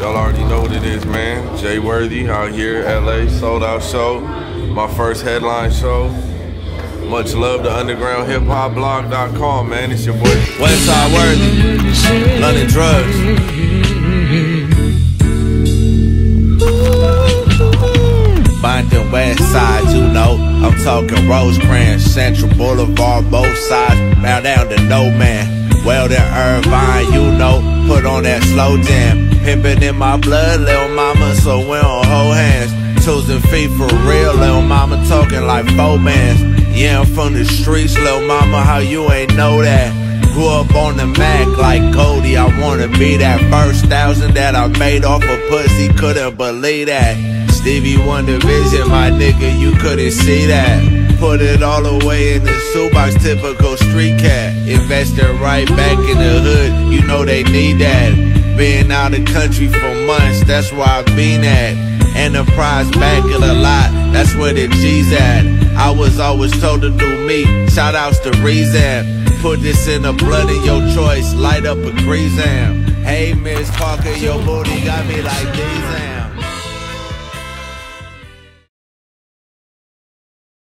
Y'all already know what it is, man. Jay Worthy out here, LA, sold out show. My first headline show. Much love to undergroundhiphopblog.com, man. It's your boy. Westside Worthy, London Drugs. Bondi West Side, you know. I'm talking Rosecrans, Central Boulevard, both sides. Bow down to no man. Well, Weldon Irvine, you know. Put on that slow jam. Pimpin' in my blood, little mama, so we don't hold hands. Toes and feet for real, little mama talking like four bands. Yeah, I'm from the streets, little mama, how you ain't know that? Grew up on the Mac like Cody, I wanna be that first thousand that I made off a of pussy, couldn't believe that. Stevie Wonder Vision, my nigga, you couldn't see that. Put it all away in the shoebox, typical street cat. Invested right back in the hood, you know they need that. Been out of country for months, that's where I've been at. Enterprise back in a lot, that's where the G's at. I was always told to do me, shout outs to Reason. Put this in the blood of your choice, light up a Greasam. Hey, Miss Parker, your booty got me like these.